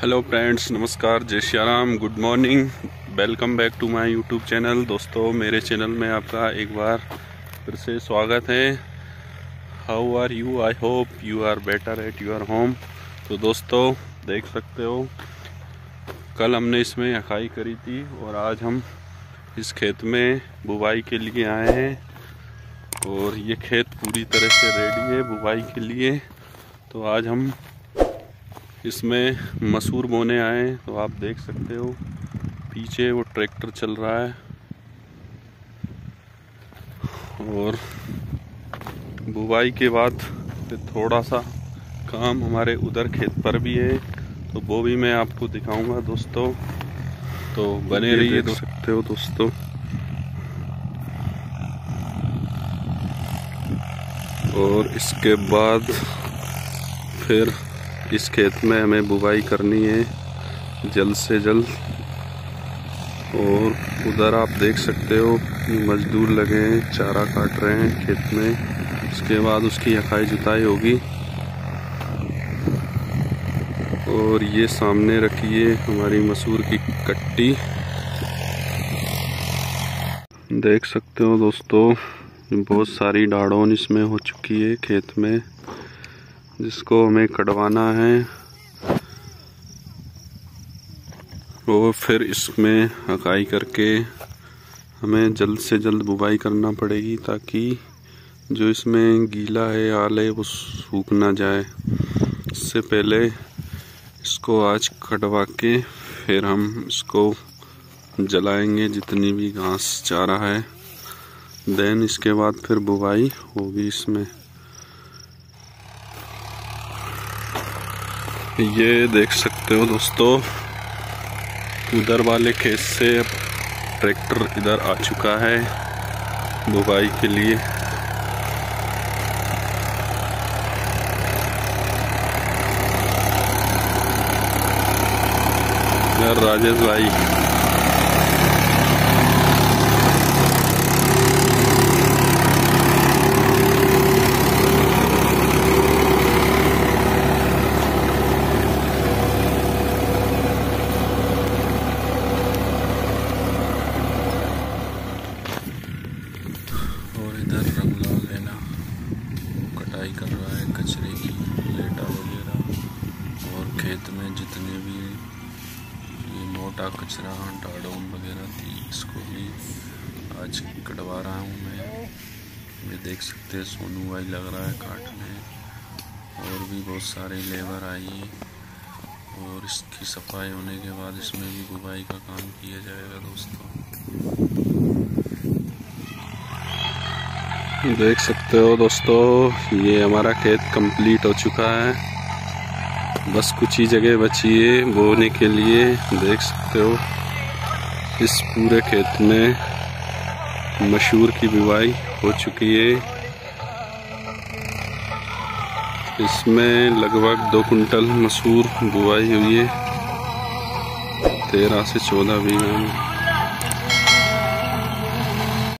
Hello friends नमस्कार जय Siyaram good morning welcome back to my YouTube channel दोस्तों, मेरे चैनल में आपका एक बार फिर से स्वागत है। How are you I hope you are better at your home तो दोस्तों, देख सकते हो, कल हमने इसमें अखाई करी थी और आज हम इस खेत में बुवाई के लिए आए हैं। और ये खेत पूरी तरह से रेडी है बुवाई के लिए। तो आज हम इसमें मसूर बोने आए तो आप देख सकते हो पीछे वो ट्रैक्टर चल रहा है और बुवाई के बाद फिर थोड़ा सा काम हमारे उधर खेत पर भी है तो वो भी मैं आपको दिखाऊँगा दोस्तों तो बने रहिए देख सकते हो दोस्तों। और इसके बाद फिर इस खेत में हमें बुवाई करनी है, जल्द से जल्द। और उधर आप देख सकते हो, मजदूर लगे हैं, चारा काट रहे हैं खेत में। उसके बाद उसकी अखाई जुताई होगी। और ये सामने रखिए हमारी मसूर की कट्टी। देख सकते हो दोस्तों, बहुत सारी डाड़ोन इसमें हो चुकी है खेत में। जिसको हमें कटवाना है और फिर इसमें हकाई करके हमें जल्द से जल्द बुवाई करना पड़ेगी ताकि जो इसमें गीला है, आल है वो सूख ना जाए। इससे पहले इसको आज कटवा के फिर हम इसको जलाएँगे जितनी भी घास चारा है। देन इसके बाद फिर बुवाई होगी इसमें। ये देख सकते हो दोस्तों, उधर वाले खेत से ट्रैक्टर इधर आ चुका है बुवाई के लिए। राजेश भाई। मोटा कचरा डाडोन वगैरह थी, इसको भी आज कटवा रहा हूँ मैं। ये देख सकते हैं, सोनू भाई लग रहा है काटने और भी बहुत सारे लेबर आई और इसकी सफ़ाई होने के बाद इसमें भी बुवाई का काम किया जाएगा, दोस्तों। देख सकते हो, दोस्तों, ये हमारा खेत कंप्लीट हो चुका है। बस कुछ ही जगह बची है, बोने के लिए, देख सकते हो। इस पूरे खेत में मशहूर की बुवाई हो चुकी है। इसमें लगभग दो कुंटल मसूर बुवाई हुई है। तेरह से चौदह बीघा में।